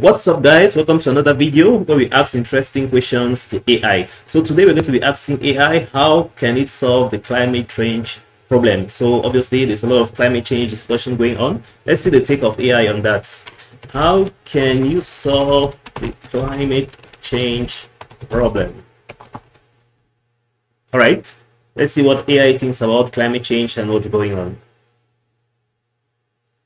What's up guys? Welcome to another video where we ask interesting questions to AI. So today we're going to be asking AI how can it solve the climate change problem. So obviously there's a lot of climate change discussion going on. Let's see the take of AI on that. How can you solve the climate change problem? All right, let's see what AI thinks about climate change and what's going on.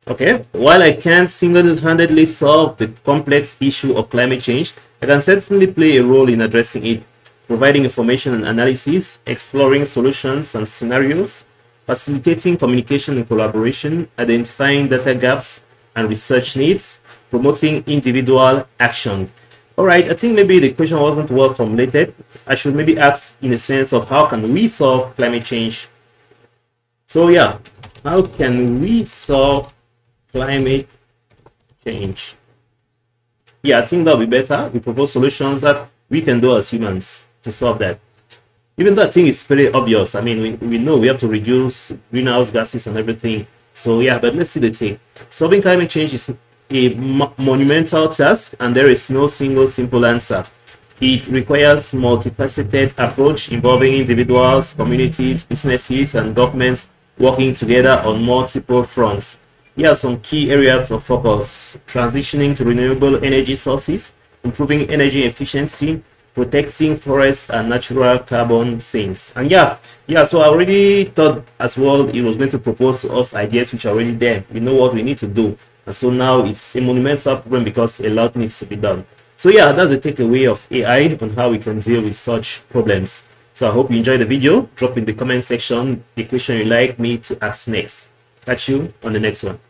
Okay, while I can't single-handedly solve the complex issue of climate change, I can certainly play a role in addressing it, providing information and analysis, exploring solutions and scenarios, facilitating communication and collaboration, identifying data gaps and research needs, promoting individual action. All right, I think maybe the question wasn't well formulated. I should maybe ask in the sense of how can we solve climate change? So yeah, how can we solve climate change. Yeah, I think that'll be better. We propose solutions that we can do as humans to solve that. Even though I think it's pretty obvious. I mean, we, we know we have to reduce greenhouse gases and everything. So yeah, but let's see the thing. Solving climate change is a monumental task and there is no single simple answer. It requires multifaceted approach involving individuals, communities, businesses, and governments working together on multiple fronts. Here are some key areas of focus. Transitioning to renewable energy sources, improving energy efficiency, protecting forests and natural carbon sinks. And yeah, yeah, so I already thought as well it was going to propose to us ideas which are already there. We know what we need to do. And so now it's a monumental problem because a lot needs to be done. So yeah, that's the takeaway of AI on how we can deal with such problems. So I hope you enjoyed the video. Drop in the comment section the question you like me to ask next. Catch you on the next one.